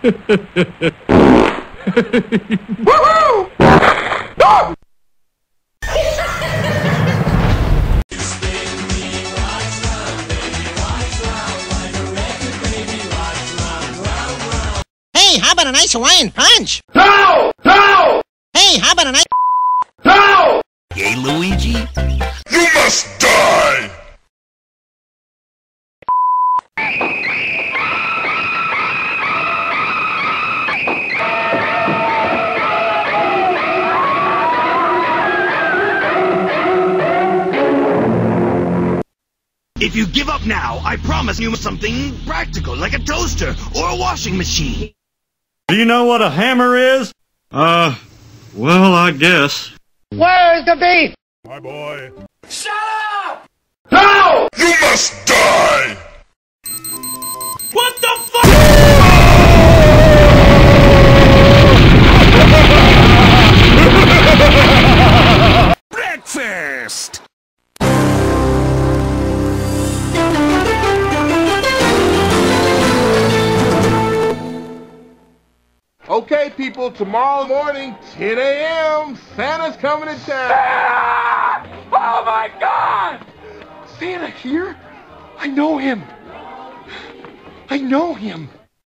Hey, how about a nice Hawaiian punch? No! No! Hey, how about a nice... No! Hey, Luigi? You must If you give up now, I promise you something practical, like a toaster or a washing machine. Do you know what a hammer is? Uh, well, I guess. Where's the beef? My boy. Shut up! No! You must die! What the fuck? Breakfast! Okay, people, tomorrow morning, 10 a.m., Santa's coming to town. Oh my God! Santa here? I know him. I know him.